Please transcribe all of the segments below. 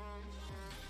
one. Uh.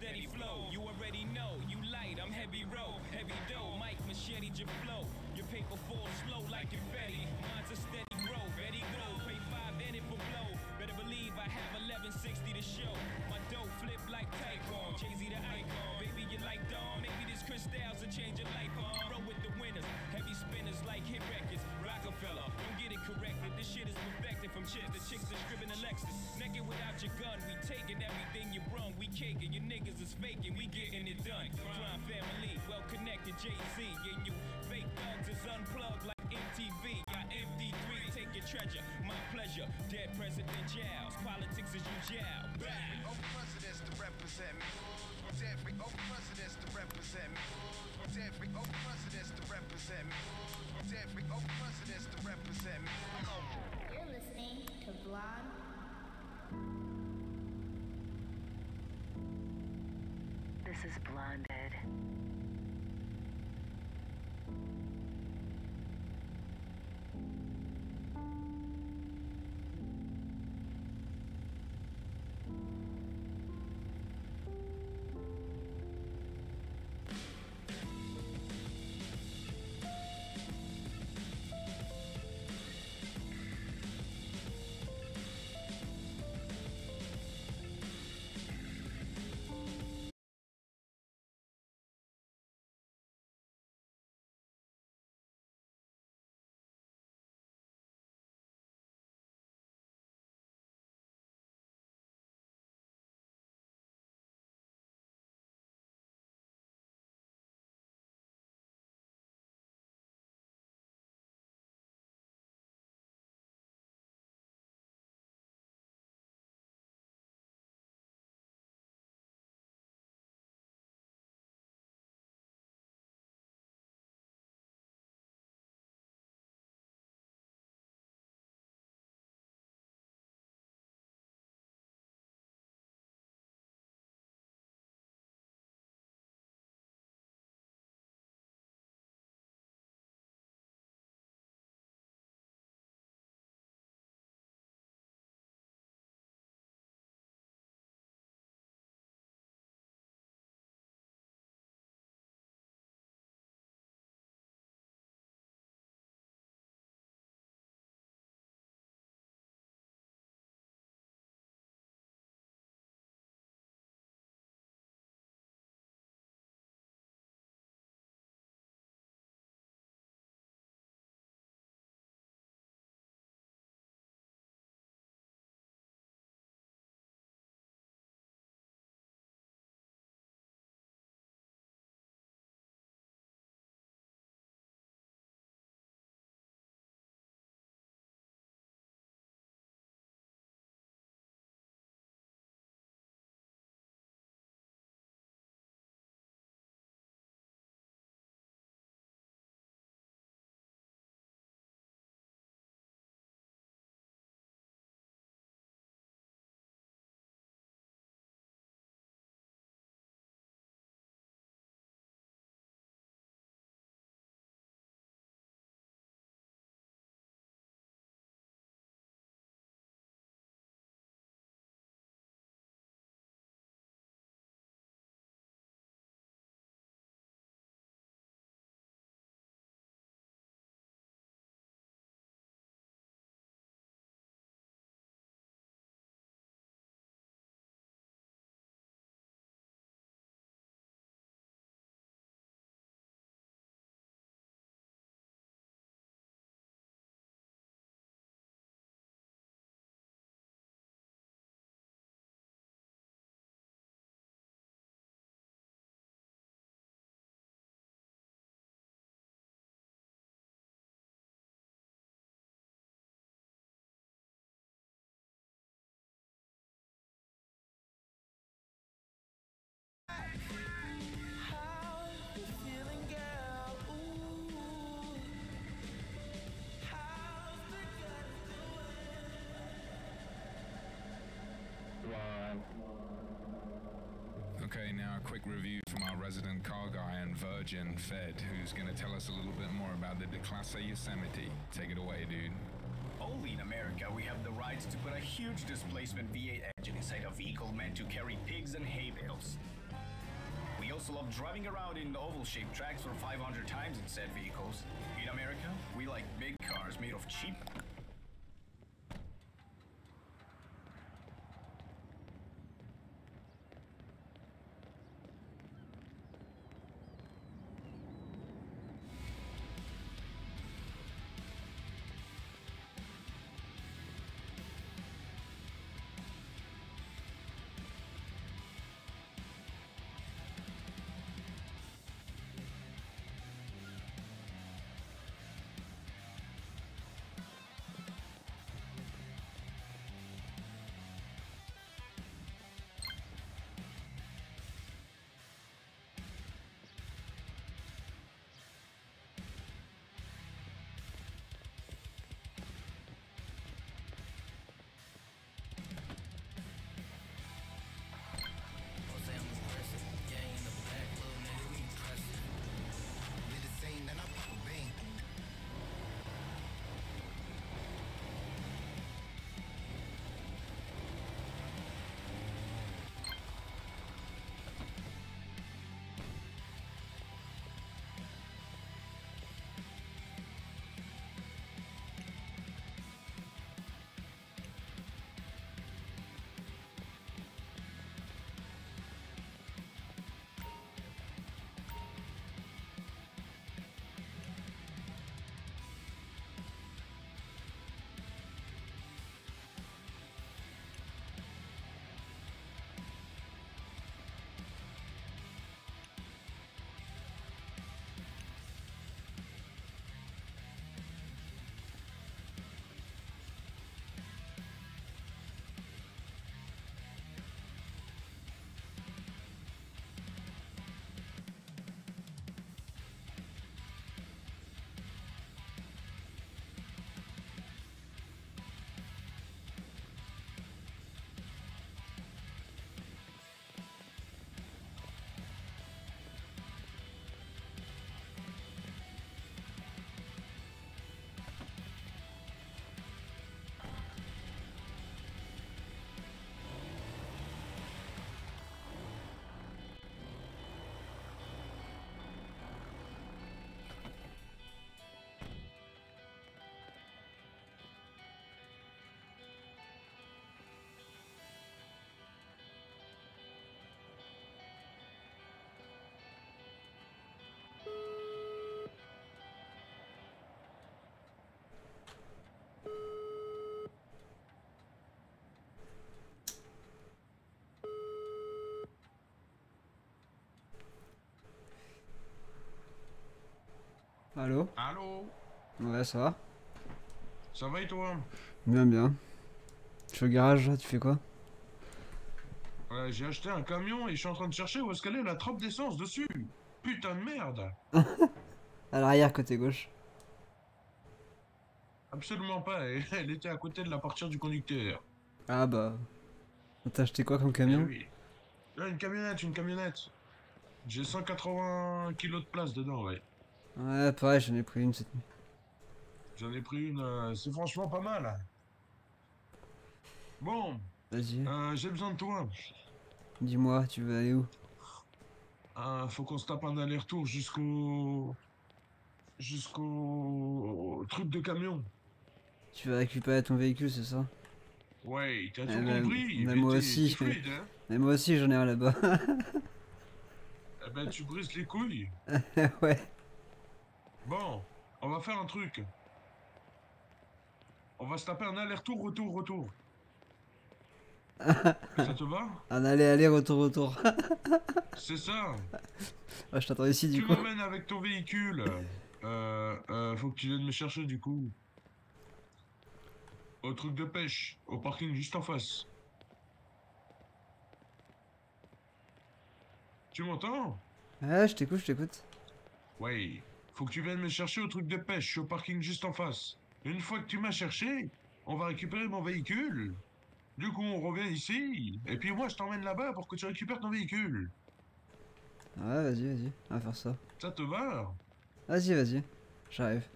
Steady flow. You already know, you light, I'm heavy row, heavy dough. Mike machete your flow. Your paper falls slow like confetti. Mine's a steady grow, ready go. Pay five in it for blow. Better believe I have 1160 to show. My dough flip like Tycoon, Jay Z the icon. Baby, you like Dawn. Maybe this crystals will change your life on. Roll with the winners, heavy spinners like hit records. Rockefeller, don't get it corrected. This shit is perfected from chicks. The chicks that scribbing a Lexus. Naked without your gun, we taking everything you brung. We caking, your niggas is faking. We getting it done. Crime family, well connected. Jay Z, and you fake thugs is unplugged like MTV. Got MD3, take your treasure. My pleasure. Dead President Giles. Politics is you jail. Back. Oh, presidents to represent me. Every oh, presidents to represent me. Every oh, presidents to represent me. Every oh, presidents to represent me. You're listening to Blonde. is blonded. Quick review from our resident car guy and Virgin Fed, who's going to tell us a little bit more about the Declasse Yosemite. Take it away, dude. Only in America we have the rights to put a huge displacement V8 engine inside a vehicle meant to carry pigs and hay bales. We also love driving around in oval-shaped tracks for 500 times in said vehicles. In America, we like big cars made of cheap Allô Allô Ouais, ça va Ça va et toi Bien, bien. Je suis au garage, là, tu fais quoi Ouais, J'ai acheté un camion et je suis en train de chercher où est-ce qu'elle est la trappe d'essence dessus. Putain de merde À l'arrière, côté gauche. Absolument pas, elle, elle était à côté de la portière du conducteur. Ah bah. T'as acheté quoi comme camion Eh oui. Là, une camionnette, une camionnette. J'ai 180 kilos de place dedans, ouais. Ouais, pareil, j'en ai pris une cette nuit. J'en ai pris une, euh, c'est franchement pas mal. Bon, Vas-y, euh, j'ai besoin de toi. dis-moi, tu veux aller où? Euh, faut qu'on se tape un aller-retour jusqu'au... Jusqu'au... truc de camion. Tu veux récupérer ton véhicule, c'est ça? Ouais, t'as tout Eh ben, compris. ben, mais moi aussi, mais- fluide, hein Mais moi aussi, j'en ai un là-bas. Eh ben, tu brises les couilles. ouais. Bon, on va faire un truc. On va se taper un aller-retour, retour, retour. Ça te va? Un aller, aller, retour, retour. C'est ça. Ouais, je t'attends ici, du Tu coup. m'emmènes avec ton véhicule. Euh, euh, faut que tu viennes me chercher du coup. Au truc de pêche, au parking juste en face. Tu m'entends? Ouais, je t'écoute, je t'écoute. Ouais. Faut que tu viennes me chercher au truc de pêche, je suis au parking juste en face. Une fois que tu m'as cherché, on va récupérer mon véhicule. Du coup, on revient ici, et puis moi, je t'emmène là-bas pour que tu récupères ton véhicule. Ouais, vas-y, vas-y. On va faire ça. Ça te va? Vas-y, vas-y. J'arrive.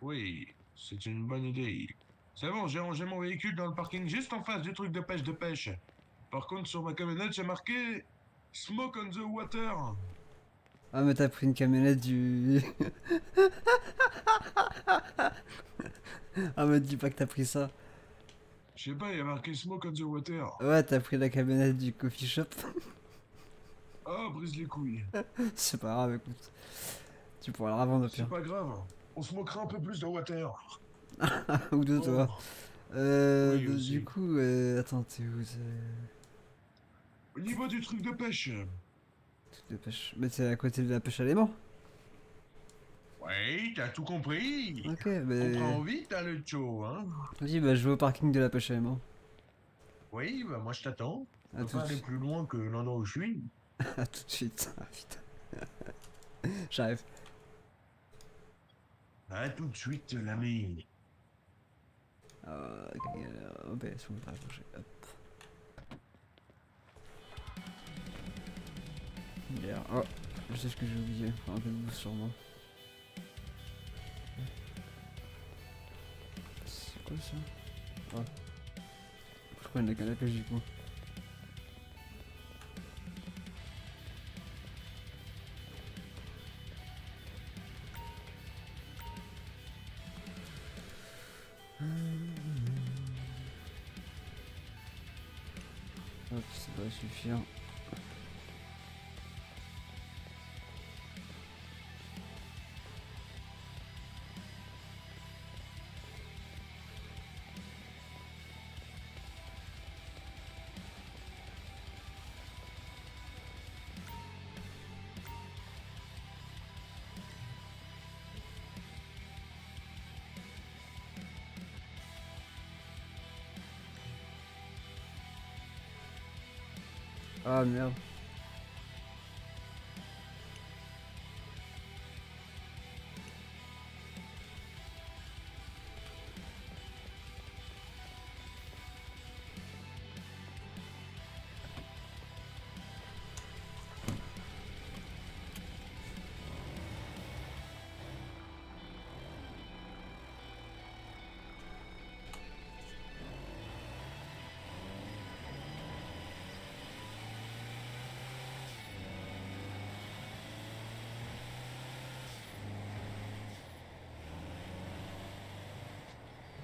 Oui, c'est une bonne idée. C'est bon, j'ai rangé mon véhicule dans le parking juste en face du truc de pêche de pêche. Par contre, sur ma camionnette, j'ai marqué Smoke on the water. Ah, mais t'as pris une camionnette du. ah, me dis pas que t'as pris ça. Je sais pas, il y a marqué Smoke on the water. Ouais, t'as pris la camionnette du coffee shop. Ah, brise les couilles. C'est pas grave, écoute. Tu pourras la revendre au C'est pire. pas grave. On se moquera un peu plus de water. Ou de toi. Oh. Euh, Oui, du coup, euh, attends, t'es où t'es- Au niveau du truc de pêche. De pêche. Mais t'es à côté de la pêche à l'aimant. Oui, t'as tout compris. Ok, Comprends bah. vite, t'as le show, hein. Vas-y, bah, je vais au parking de la pêche à l'aimant. Oui, bah moi je t'attends. À On tout peut aller suite. plus loin que l'endroit où je suis. À tout de suite. Ah, putain. J'arrive. À tout de suite, l'ami. Euh, ok, bah, c'est bon, t'as rapproché. Hop. Oh, je sais ce que j'ai oublié. Faut un peu de boost sur moi. C'est quoi ça? Oh. Je crois qu'il n'y a qu'à la pêche du coup. Hop, ça va suffire. Ah merde.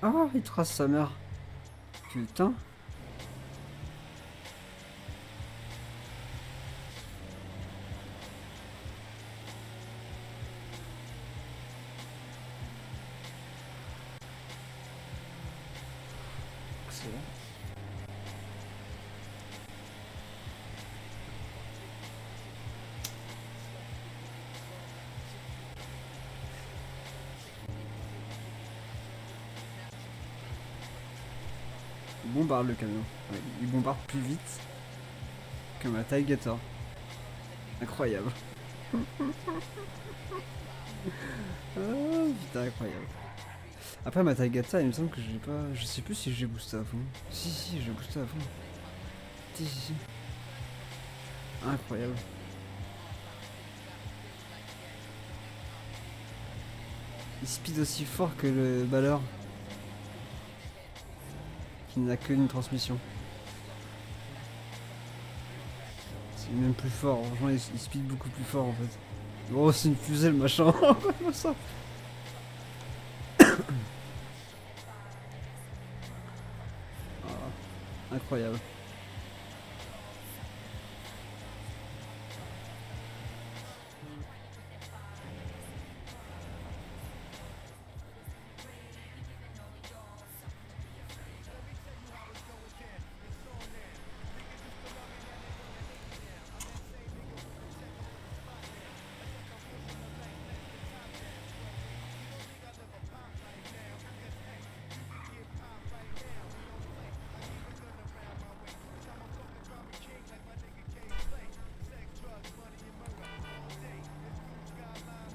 Ah, il trace sa mère. Putain. Bombarde le camion. Il bombarde plus vite que ma Taigator. Incroyable. ah, putain, incroyable. Après ma Taigata, il me semble que j'ai pas. Je sais plus si j'ai boosté à fond. Si, si, j'ai boosté à fond. Si, si, si. Incroyable. Il speed aussi fort que le balleur. Qui n'a qu'une transmission. C'est même plus fort, franchement il, speed beaucoup plus fort en fait. Oh c'est une fusée le machin, Ah, Incroyable.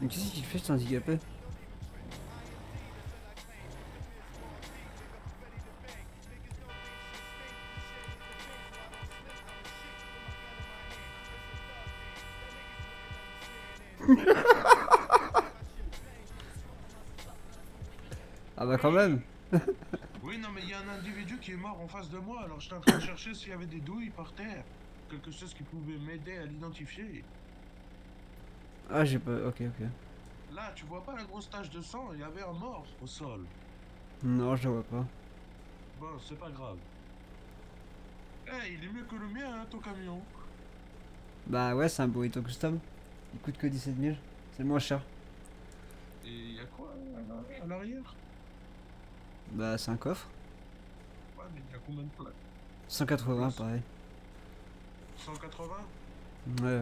Mais qu'est-ce qu'il fait cet handicapé Ah bah quand même Oui non mais il y a un individu qui est mort en face de moi alors j'étais en train de chercher s'il y avait des douilles par terre. Quelque chose qui pouvait m'aider à l'identifier. Ah j'ai pas... Ok ok. Là, tu vois pas la grosse tache de sang Il y avait un mort au sol. Non je vois pas. Bon, c'est pas grave. Eh, il est mieux que le mien, hein, ton camion. Bah ouais c'est un burrito custom. Il coûte que 17 000. C'est moins cher. Et y a quoi à- à l'arrière? Bah c'est un coffre. Ouais, mais il y a combien de plaques 180 pareil. 180 Ouais ouais.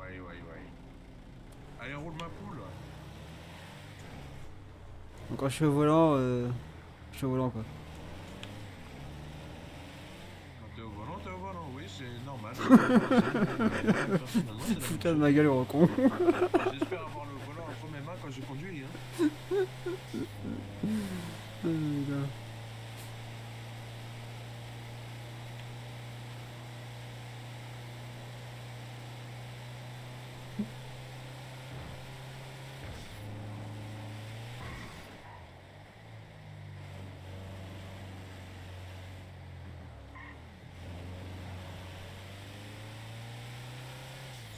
Ouais, ouais, ouais. Allez, roule ma poule. Donc quand je suis au volant, euh... je suis au volant quoi. Quand t'es au volant, t'es au volant, oui, c'est normal. Fous-toi de ma gueule gros con. J'espère avoir le volant entre mes mains quand je conduis. Hein. Oh, putain.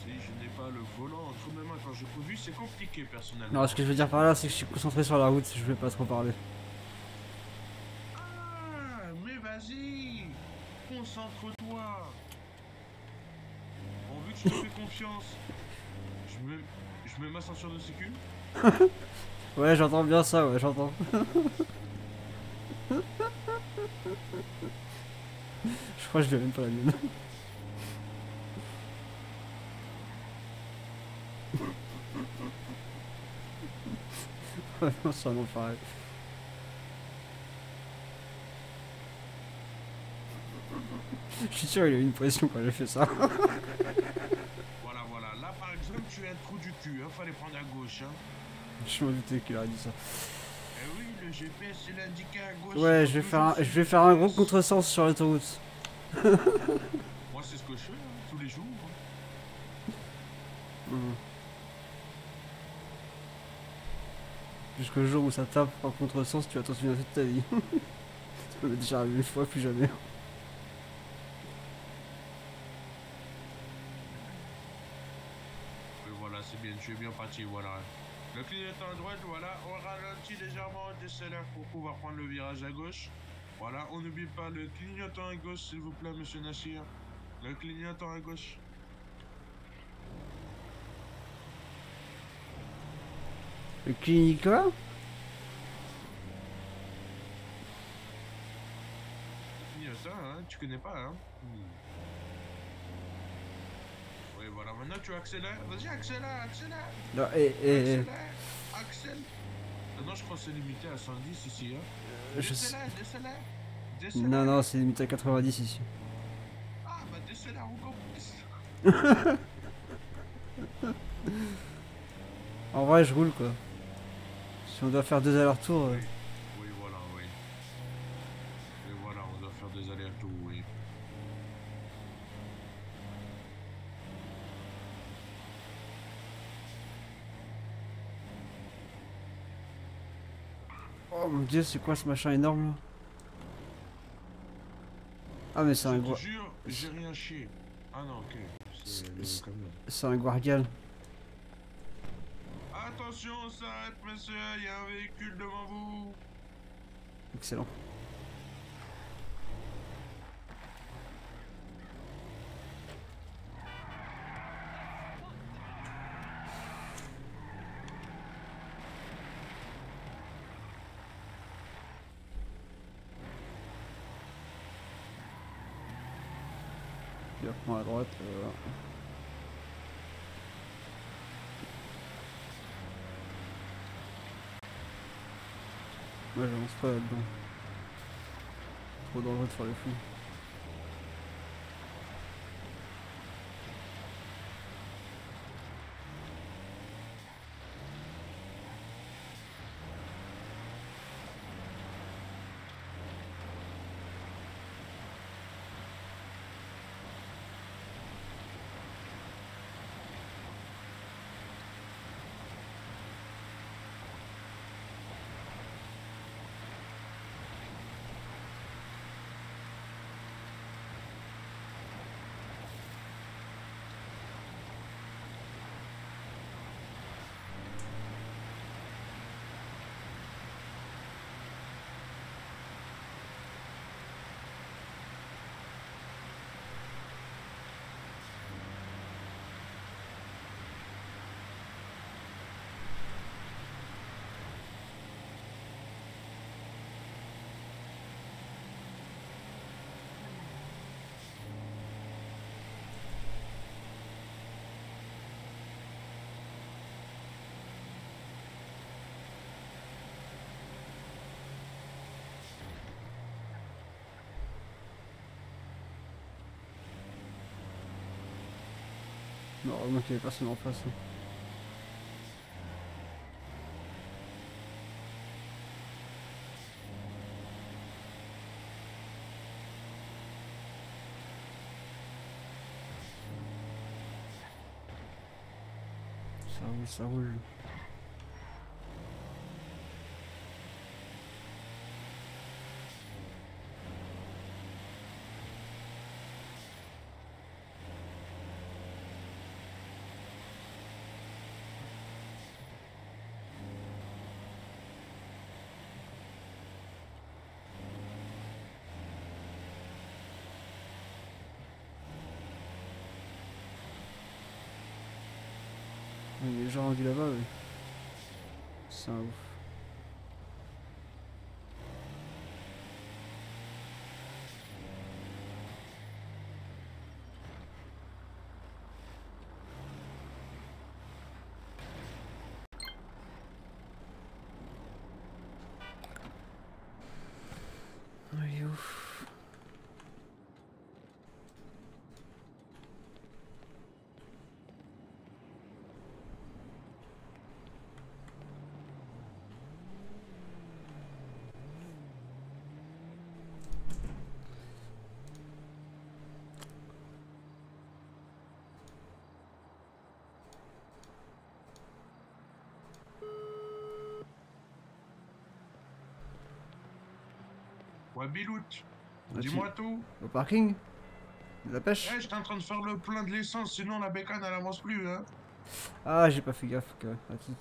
Si je n'ai pas le volant quand je conduis, c'est compliqué personnellement. Non ce que je veux dire par là c'est que je suis concentré sur la route, je vais pas trop parler. Ah, mais vas-y Concentre-toi Bon, vu que je te fais confiance, je mets, je mets ma ceinture de sécu. Ouais j'entends bien ça ouais j'entends. je crois que je vais même pas la mienne. Je suis sûr il a eu une pression quand j'ai fait ça. Voilà, voilà. Là, par exemple, tu as un trou du cul, hein. Fallait prendre à gauche, hein. Je m'en doutais qu'il aurait dit ça. Eh oui, le GPS, il indiqué à gauche. Ouais, je vais faire un, je vais faire un gros contresens sur l'autoroute. Moi, c'est ce que je fais, hein, tous les jours. hein. Mhm. Jusqu'au jour où ça tape en contresens, tu vas t'en souvenir toute ta vie. ça m'est déjà arrivé une fois, plus jamais. Et voilà, c'est bien, tu es bien parti, voilà. Le clignotant à droite, voilà, on ralentit légèrement au décélère pour pouvoir prendre le virage à gauche. Voilà, on n'oublie pas le clignotant à gauche, s'il vous plaît, monsieur Nassir. Le clignotant à gauche. Clinique quoi Clignotant, hein, tu connais pas, hein Hmm. Oui, voilà, maintenant tu accélères. Vas-y, accélère, accélère, Non, et, et, accélère, accélère. Ah non, je crois que c'est limité à 110 ici, hein. je sais- Décélère, décélère. Décélère. Non, non, c'est limité à 90 ici. Ah, bah décélère encore plus. En vrai, je roule quoi. Si on doit faire deux allers-retours, euh, Oui, voilà, oui. Et voilà, on doit faire des allers-retours, oui. Oh mon dieu, c'est quoi ce machin énorme Ah, mais c'est un, jure, j'ai rien chié. Ah non, ok. C'est un guardial. Attention, on s'arrête, monsieur, il y a un véhicule devant vous. Excellent. À droite. euh, Moi j'avance pas là-dedans. Trop dangereux de faire le fou. Non, heureusement qu'il y avait personne en face. hein. Ça roule, ça roule. Il est déjà rendu là-bas, oui. C'est un ouf. Ouais, Bilout. Ah, tu- Dis-moi tout. Au parking De la pêche Eh, j'étais en train de faire le plein de l'essence, sinon la bécane elle avance plus, hein. Ah, j'ai pas fait gaffe. à tout.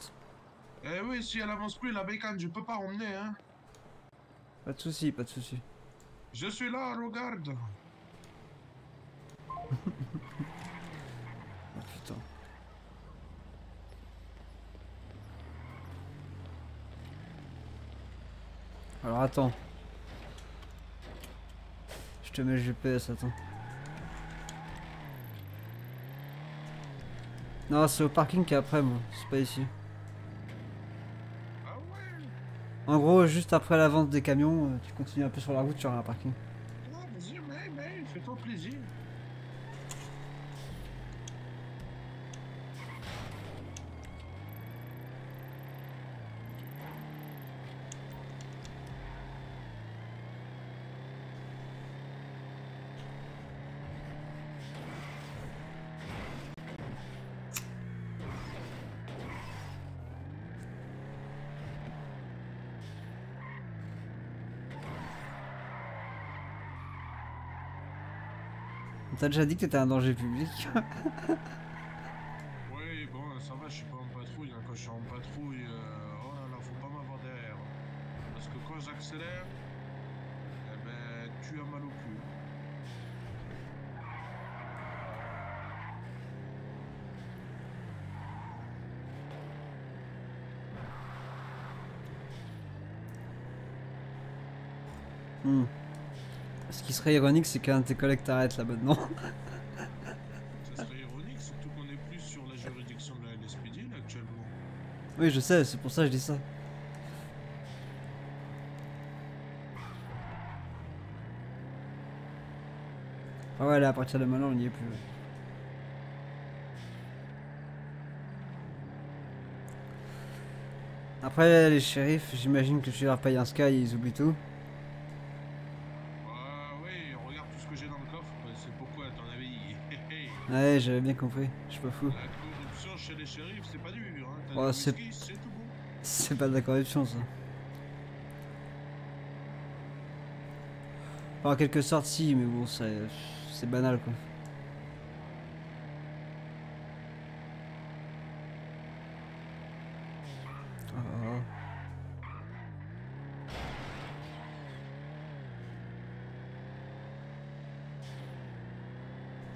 Eh oui, si elle avance plus, la bécane, je peux pas emmener, hein. Pas de soucis, pas de soucis. Je suis là, regarde. Oh putain. Alors attends. Je te mets le GPS, attends. Non, c'est au parking qu'après moi, c'est pas ici. En gros, juste après la vente des camions, euh, tu continues un peu sur la route, tu auras un parking. Ouais, vas-y, fais-toi plaisir. On t'a déjà dit que t'étais un danger public Oui, bon, ça va, je suis pas en patrouille. hein. Quand je suis en patrouille, euh, oh là là, faut pas m'avoir d'air. Parce que quand j'accélère, eh ben, tu as mal au cul. Hmm. Ce qui serait ironique, c'est qu'un de tes collègues t'arrête là maintenant. Ça serait ironique, surtout qu'on est plus sur la juridiction de la LSPD là, actuellement. oui, je sais, c'est pour ça que je dis ça. Ah ouais, là, à partir de maintenant, on n'y est plus. ouais. Après, les shérifs, j'imagine que tu leur payes un sky ils oublient tout. Ah oui, regarde tout ce que j'ai dans le coffre, c'est pourquoi, à ton avis Ouais, j'avais bien compris, je suis pas fou. La corruption chez les shérifs, c'est pas dur, hein. Oh, c'est- bon. Pas de la corruption, ça. En quelque sorte, si, mais bon, c'est banal, quoi. Ah.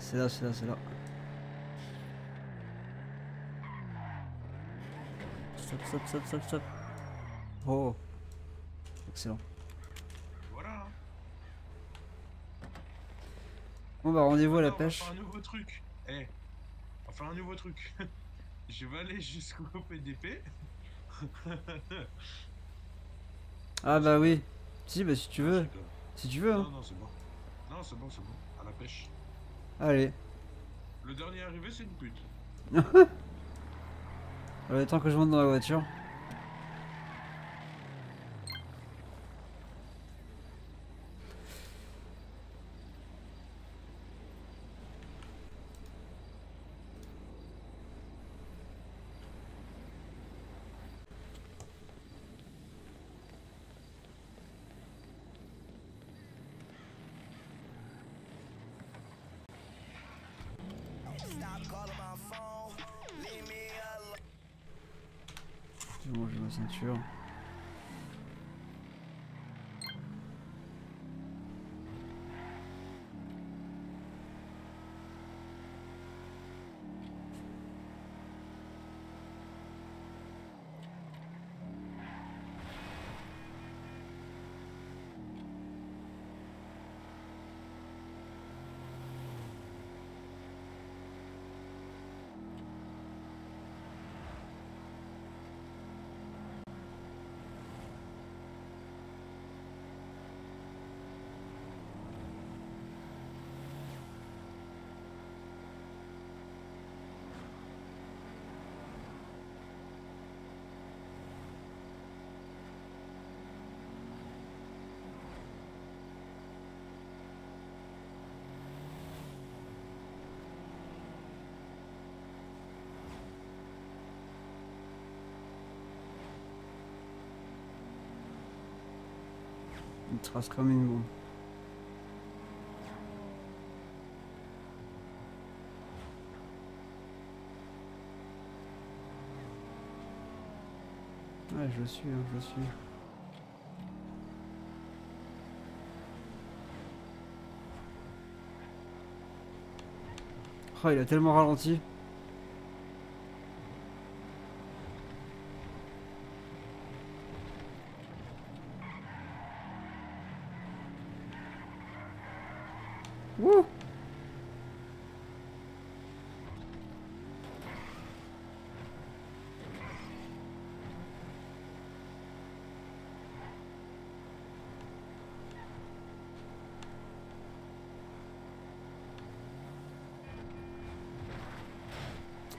C'est là, c'est là, c'est là. Stop, stop, stop, stop, stop. Oh. Excellent. Voilà. Bon bah rendez-vous à la Alors, on va pêche. faire un nouveau truc. Eh, on va faire un nouveau truc. Je vais aller jusqu'au PDP. Ah bah oui. Si, bah si tu veux. Si tu veux, Non, hein. non, c'est bon. Non, c'est bon, c'est bon. À la pêche. Allez. Le dernier arrivé, c'est une pute. Le temps que je monte dans la voiture. Je vais manger ma ceinture. Une trace comme une bombe. Ouais, je suis, hein, je suis. Oh, il a tellement ralenti. Wouh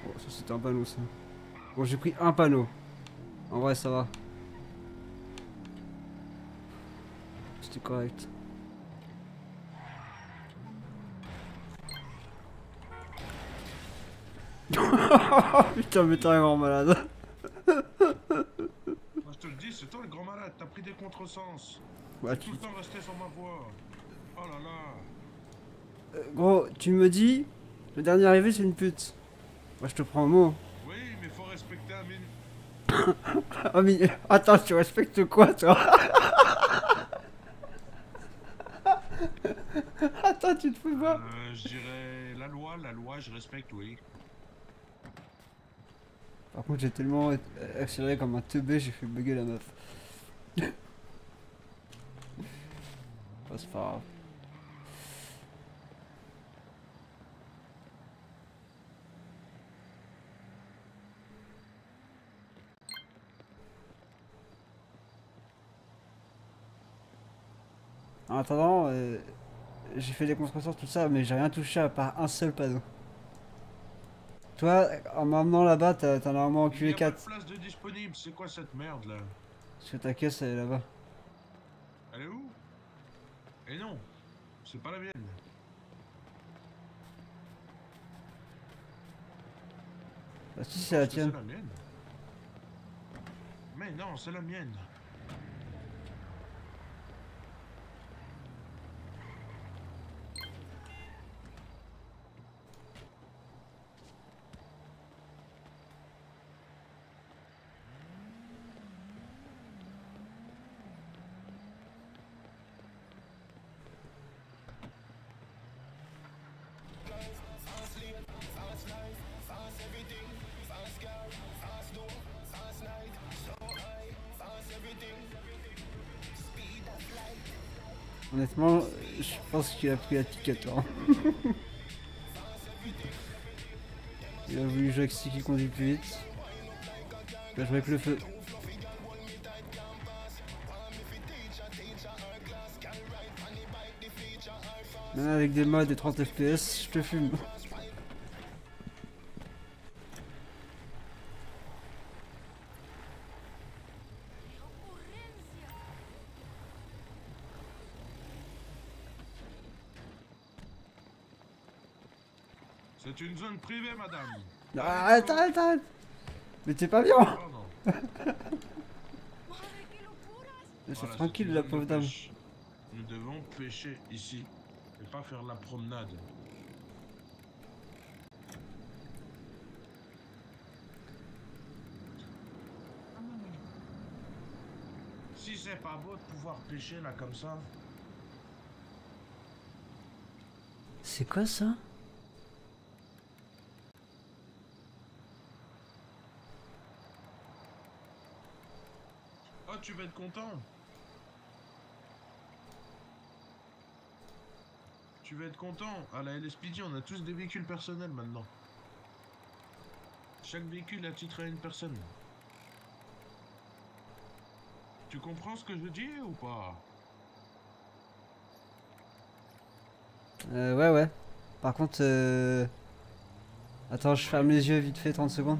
Oh, ça c'était un panneau ça. Bon, j'ai pris un panneau. En vrai, ça va. C'était correct. Putain, mais t'es vraiment malade. Moi, je te le dis, c'est toi le grand malade, t'as pris des contresens. Tout tu- le temps resté sur ma voie. Oh là là. Euh, gros, tu me dis, le dernier arrivé c'est une pute. Moi je te prends un mot. Oui, mais faut respecter un minimum. Ah mais attends, tu respectes quoi toi? Attends, tu te fous pas Euh, je dirais la loi, la loi, je respecte, oui. Par contre, j'ai tellement accéléré comme un teubé, j'ai fait bugger la meuf. Bah, c'est pas grave. En attendant, euh, j'ai fait des constructions, tout ça, mais j'ai rien touché à part un seul panneau. Toi, en m'emmenant là-bas, t'as t'en as vraiment Il enculé y a pas de 4. place de disponible, c'est quoi cette merde là? Parce que ta caisse, elle est là-bas. Elle est où? Et non, c'est pas la mienne. Bah si, c'est la tienne. C'est la mienne. Mais non, c'est la mienne. Honnêtement, je pense qu'il a pris la ticket. Hein. Il a voulu jouer avec qui conduit plus vite. Il a joué avec le feu. Avec des mods et 30 FPS, je te fume. Madame. Arrête, arrête, arrête Mais t'es pas bien Pardon. Laisse Voilà, tranquille la pauvre de dame. pêche. Nous devons pêcher ici et pas faire la promenade. Si c'est pas beau de pouvoir pêcher là comme ça, C'est quoi ça? Tu vas être content. Tu vas être content. À la LSPD, on a tous des véhicules personnels maintenant. Chaque véhicule attitré à une personne. Tu comprends ce que je dire ou pas? Euh, ouais, ouais. Par contre, euh... Attends, je ferme les yeux vite fait, 30 secondes.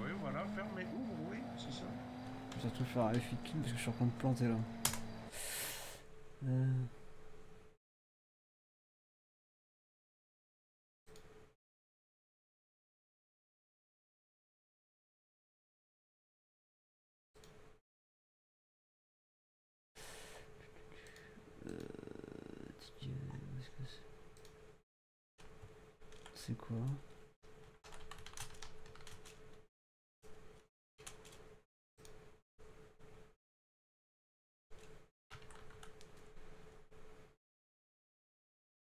Oui, voilà, ferme et ouvre, oui, c'est ça. Je vais surtout faire un F8 clean parce que je suis en train de planter là. Euh,